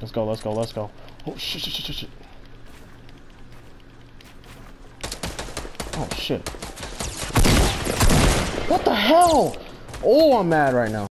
Let's go, let's go, let's go. Oh, shit, shit, shit, shit, shit. Oh, shit. What the hell? Oh, I'm mad right now.